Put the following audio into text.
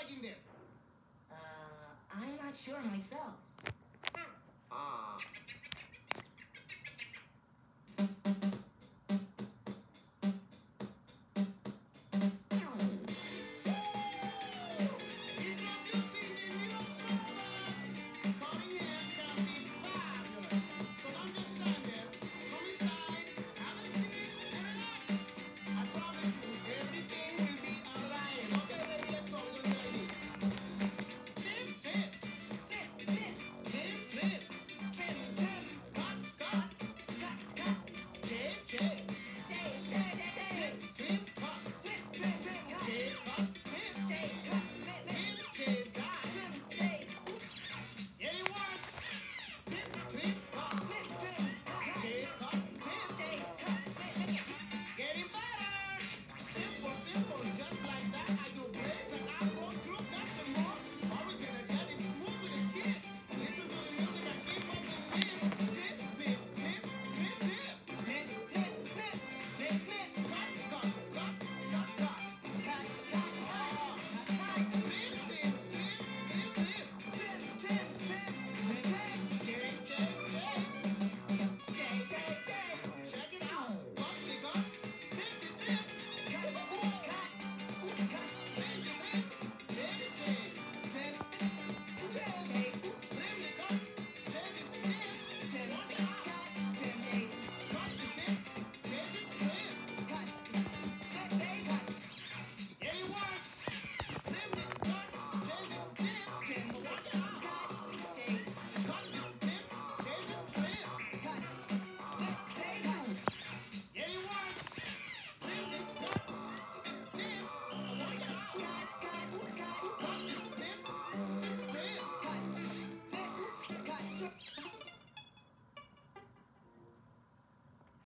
like him there? Uh, I'm not sure myself.